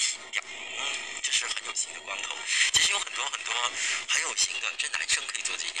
情调。嗯，这是很有型的光头。其实有很多很多很有型的，这男生可以做这件事。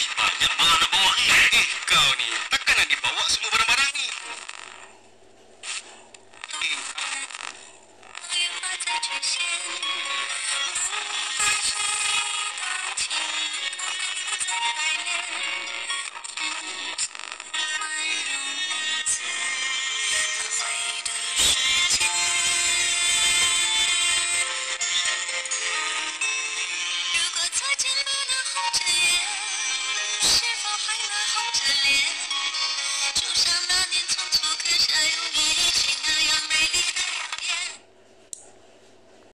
Christmas. It's full of the boys. Yeah.